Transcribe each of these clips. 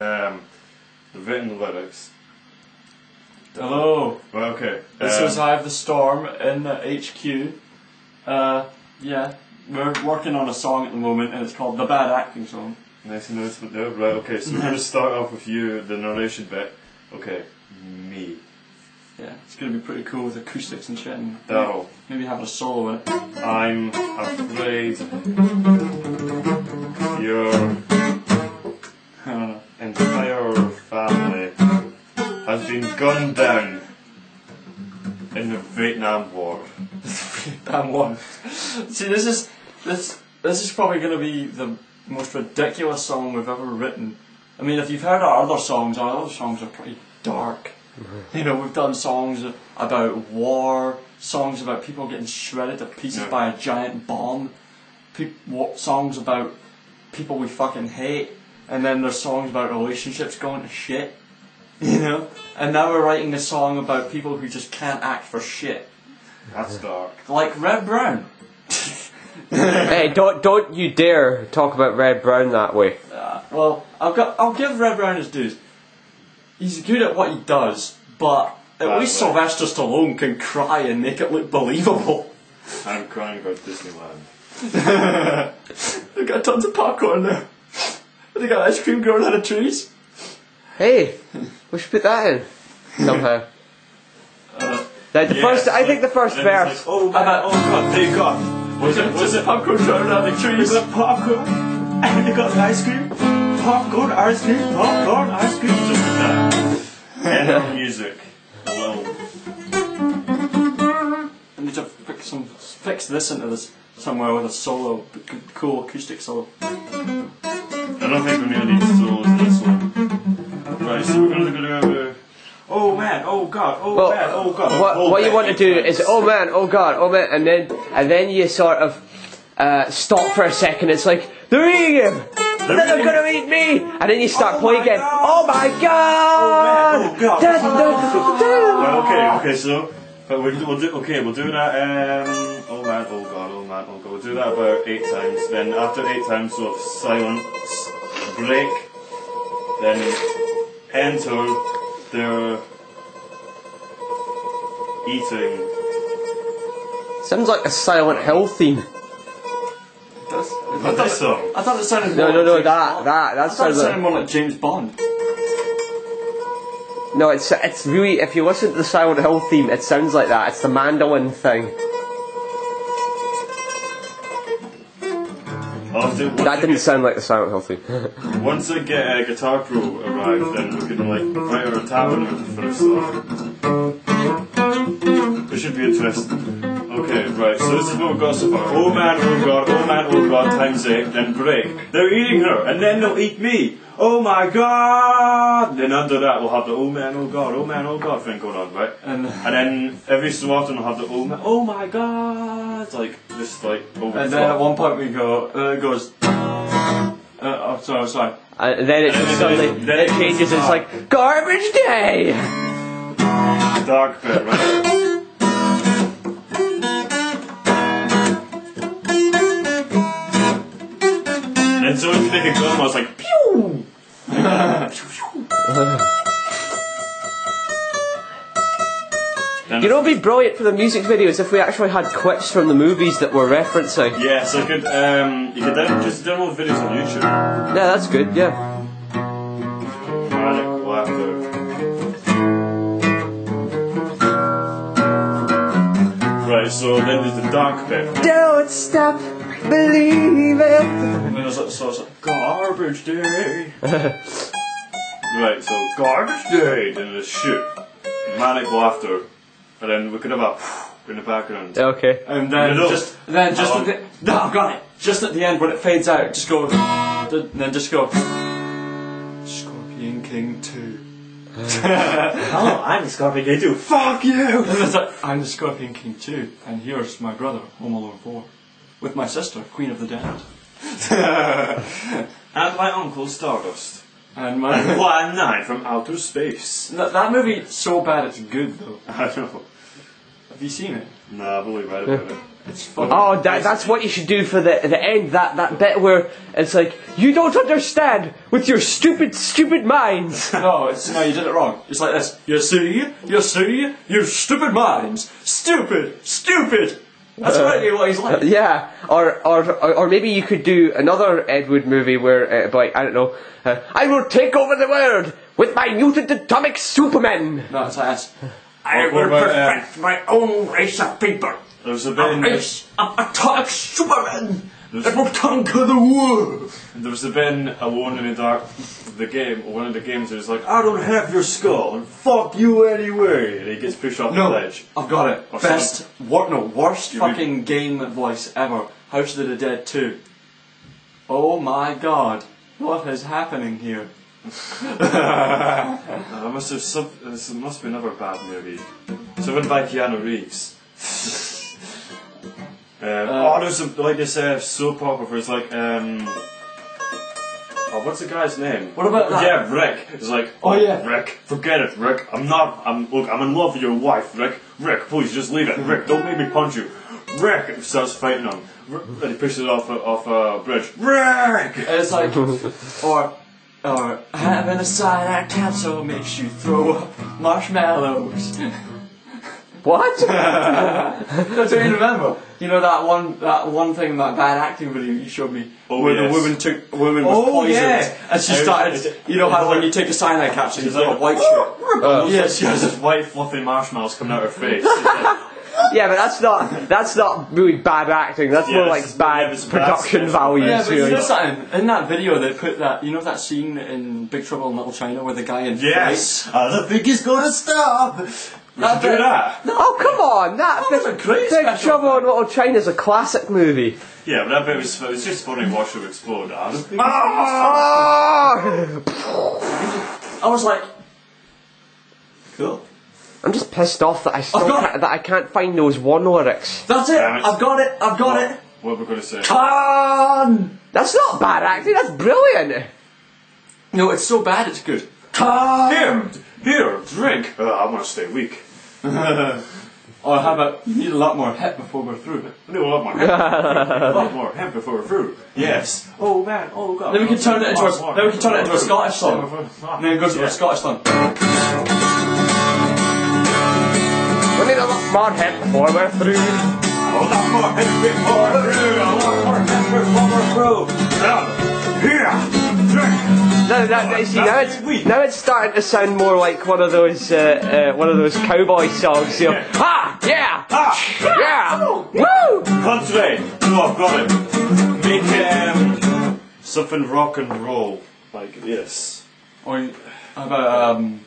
um, the written lyrics. Hello, Well, okay. this um, is Eye of the Storm in the HQ. Uh, yeah, we're working on a song at the moment and it's called The Bad Acting Song. Nice announcement there. Right, okay, so we're going to start off with you, the narration bit. Okay, me. Yeah, it's gonna be pretty cool with acoustics and shit and Daryl. maybe having a solo in it. I'm afraid your been gunned down in the Vietnam War. Damn one. See, this is this this is probably going to be the most ridiculous song we've ever written. I mean, if you've heard our other songs, our other songs are pretty dark. You know, we've done songs about war, songs about people getting shredded to pieces Yeah. by a giant bomb, pe- wa- songs about people we fucking hate, and then there's songs about relationships going to shit. You know, and now we're writing a song about people who just can't act for shit, That's dark. like Reb Brown. hey, don't don't you dare talk about Reb Brown that way. Uh, well, I've got. I'll give Reb Brown his dues. He's good at what he does, but at Bad least way. Sylvester Stallone can cry and make it look believable. I'm crying about Disneyland. They've got tons of popcorn there. They got ice cream growing out of trees. Hey, we should put that in somehow. Uh, Now, the Yes, first, I think the first verse. Like, oh man, oh god, they got. Was it? Was it? popcorn growing out of the trees? got popcorn and they got ice cream. Popcorn, ice cream, popcorn, ice cream. Just like that. And our music. Well, I need to fix some. Fix this into this somewhere with a solo, cool acoustic solo. I don't think we're gonna need man, oh god, oh Well, man, oh god. what, oh, what you want to do is, oh man, oh god, oh man, and then and then you sort of uh, stop for a second. It's like they're eating him. They're eating gonna eat me, and then you start Oh playing again. God. Oh my god! Oh man, oh god. Da, da, da, okay, okay, so but we'll, we'll do okay, we'll do that. Um, oh man, oh god, oh man, oh god. We'll do that about eight times. Then after eight times of silence, break, then enter the eating. Sounds like a Silent Hill theme. Does, I, But thought this it, song. I thought it sounded No, more no, like no, James that, Bond. that, that I thought it sounds sounded like. more like James Bond. No, it's it's really. If you listen to the Silent Hill theme, it sounds like that. It's the mandolin thing. I'll once That I didn't get- sound like the Silent Hill theme. Once I get a Guitar Pro arrived, then we can like write our tavern for the song. It should be interesting. Okay, right, so this is what we've got so far. Oh man, oh god, oh man, oh god, times eight, then break. They're eating her, and then they'll eat me. Oh my god! Then under that we'll have the oh man, oh god, oh man, oh god thing going on, right? And And then every so often we'll have the oh man, oh my god, It's like this, like over And the then at one point we go, uh, it goes. Uh, oh, sorry, sorry. And then it just And then suddenly it- then it it changes. goes It's like garbage day. dark bit, right? A gun was like pew. You know, it'd be brilliant for the music videos if we actually had clips from the movies that we're referencing. Yeah, so you could um, you could down, just download videos on YouTube. Yeah, that's good. Yeah. Right, so then there's the dark bit. Don't stop believing. And then it's like, so like garbage day. right, so garbage day. Then there's shit, manic laughter, and then we could have a in the background. Okay. And then No, no. just, then just um, at the, no, I've got it. Just at the end when it fades out, just go, and then just go, Scorpion King 2. Hello, oh, I'm the Scorpion King 2. Fuck you. And it's like, I'm the Scorpion King 2, and here's my brother, Home Alone 4, with my sister, Queen of the Damned. And my uncle Stardust. And my, And Plan 9 from outer space. that, that movie, so bad it's good though. I know. Have you seen it? Nah, I've only read about it. It's oh, fucking. Oh, that, that's what you should do for the the end. That that bit where it's like you don't understand with your stupid stupid minds. No, it's no, you did it wrong. It's like this. You see, you see, you stupid minds, stupid, stupid. That's really what he's like. Yeah, or, or or or maybe you could do another Ed Wood movie where uh, about I don't know. Uh, I will take over the world with my mutant atomic Superman. No, it's like this. I What will about, uh, perfect my own race of people. There was a bit A in race of atomic supermen that will conquer the world. there was a bit in the Dark, the game, or one of the games. Where it's like, I don't have your skull, and fuck you anyway. And he gets pushed off No, the ledge. I've got it. Or Best, wor- no, worst You mean- fucking game voice ever. House of the Dead 2. Oh my god, what is happening here? Uh, must have some, this must be another bad movie. Something by Keanu Reeves. uh, oh, there's a, like this uh, soap opera where it's like, um, oh, what's the guy's name? What about that? Yeah, Rick. It's like, Oh, yeah. Rick, forget it, Rick. I'm not. I'm look. I'm in love with your wife, Rick. Rick, please just leave it. Rick, don't make me punch you. Rick starts fighting him. R- And he pushes it off a, off a bridge. Rick. And it's like, or, or having a cyanide capsule makes you throw up marshmallows. What? That's what you remember. You know that one, that one thing, that bad acting video you showed me, Oh, where yes. the woman took, woman was Oh, poisoned, yeah. and she started. You know how when you take a cyanide capsule, there's like, a white shit. yeah, she has this white fluffy marshmallows coming out her face. Yeah, but that's not that's not really bad acting. That's more like bad yeah, it's bad production special values. Yeah, but you know something? In that video, they put that. You know that scene in Big Trouble in Little China where the guy in yes, I don't think he's gonna stop. We That do bit- that. Oh come on! That was a great Big special Trouble in Little China is a classic movie. Yeah, but that bit was, it was just funny watching him explode. I don't think Oh! I was like, cool. I'm just pissed off that I still got can't, that I can't find those one lyrics. That's it. Damn it. I've got it. I've got it. What are we gonna say? Con. That's not bad acting. That's brilliant. No, it's so bad. It's good. Here, here, drink. Uh, I want to stay weak. Or how about you need a lot more hip before we're through. I need a lot more hemp. a lot more hemp before we're through. Yes. Oh man. Oh god. Then we can turn it into a then we can turn it into a Scottish song. And then it goes to Yeah. a Scottish song. We need a lot more hip before we're through. A lot more hemp before we're through. A lot more hemp before we're through. Now, here, drink. No, that, that, see, now it's now it's starting to sound more like one of those uh, uh, one of those cowboy songs. You know, Yeah. ha, yeah, Ah, yeah, Oh. woo. Concentrate. No, I've got it. Make um, something rock and roll like this. Or you- how about um.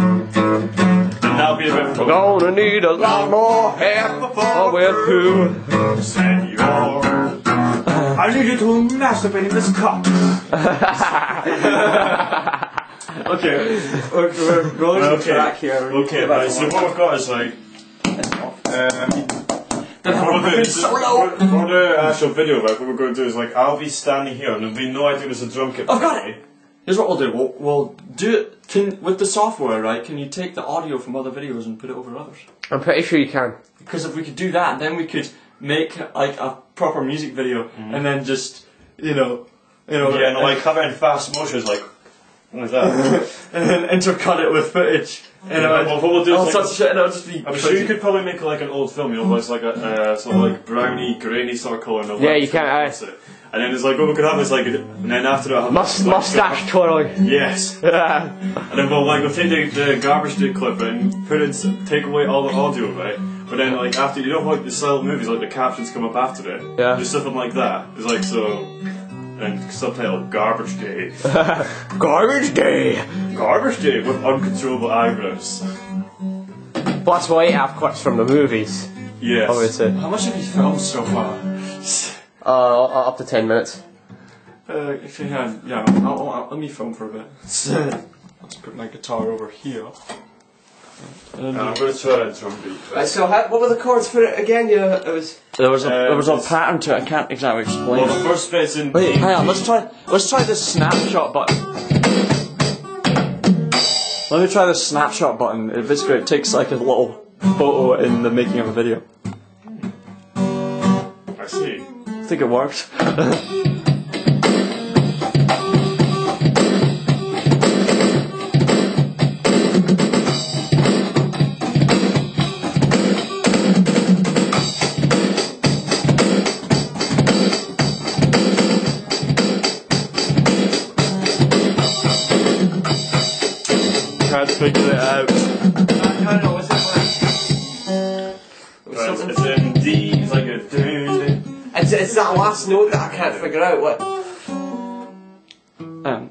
And that'll be a bit We're gonna need a lot more help before we're through. Senor. I need you to masturbate in this cup. Okay, we're, we're going to Okay. track here. Okay, right, so what we've got is like. For the, Solo. for, for the actual video, right, what we're going to do is like, I'll be standing here and there'll be no idea there's a drum kit. Oh, I've got it. Here's what we'll do. We'll, we'll do it can, with the software, right? Can you take the audio from other videos and put it over others? I'm pretty sure you can. Because if we could do that, then we could make like a proper music video, and then just you know, you know, Yeah, and like have it in fast motion, like, like that. and then intercut it with footage. You know, Yeah, well, what we'll do is all like- shit, and it'll just be. I'm sure you could probably make like an old film, you know, where it's like a uh, sort of like browny, grainy sort of colour. And a Yeah, white you can, film, aye. it. And then it's like, what we could have is like, and then after that, Must, like, mustache twirling. Yes. And then we'll like we'll take the, the garbage day clip and put in s- take away all the audio, right? But then like after you know like the silent movies like the captions come up after it. Yeah. There's something like that. It's like so and subtitle garbage day. Garbage day. garbage day with uncontrollable eyebrows. Plus, we'll have clips from the movies. Yes. Obviously. How much have you filmed so far? Uh, up to ten minutes. Uh, actually, yeah, yeah. I'll, I'll, let me film for a bit. Let's put my guitar over here. And And I'm gonna try a drum beat. Right, so how, what were the chords for it again? You, it was. there was a Uh, there was a um, pattern to it. I can't exactly explain. Well, it. the first bit's in. Wait, hang on. Let's try. Let's try this snapshot button. Let me try the snapshot button. It basically it takes like a little photo in the making of a video. I see. I think it worked. figure it uh, out. I it's in um, D, it's like a it's that last note that I can't figure out, what? Um.